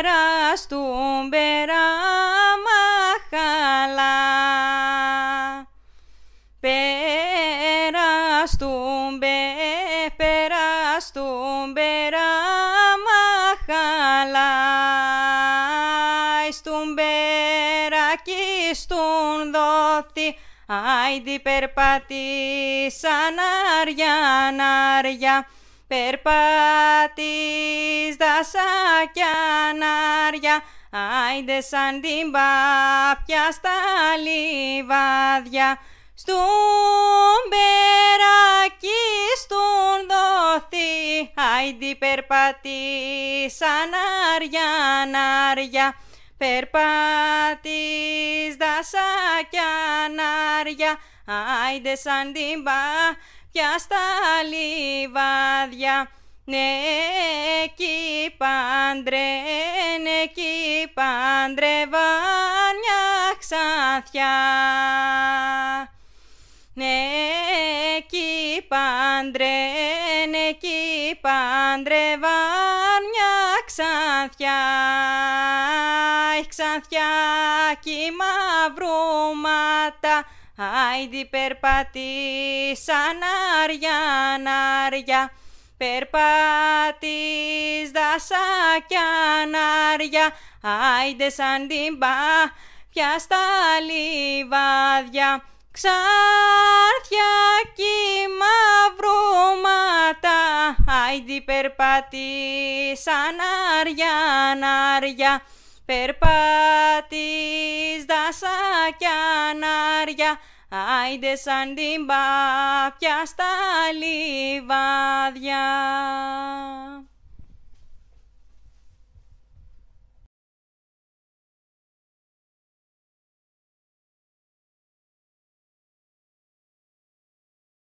πέρα στον πέρα μαχαλά. Πέρα στου μπέ, πέρα στου πέρα μαχαλά. Στον πέρα κι δόθη Άιντι περπατήσαν άρια, άρια, περπάτης δασάκια νάρια άιντε σαν την πάπια στα λιβάδια. Στουν περακί στουν δόθη, άιντι περπατήσαν άρια νάρια, περπάτης δασάκια νάρια, άιντε σαν την πάπια στα λιβάδια. Ναι, εκεί πάντρε, ναι, εκεί πάντρε, βάνια ξανθιά. Ναι, εκεί πάντρε, ναι, εκεί πάντρε, βάνια ξανθιά. Ξανθιά κι μαυρούματα, άιντι περπατήσαν άρια νάρια, περπάτης δασάκια νάρια, άιντε σαν την πάπια στα λιβάδια. Ξάρθια κι μαυρούματα, άιντι περπατήσαν άρια νάρια, περπάτης δασάκια νάρια, άιντε σαν την πάπια στα λιβάδια.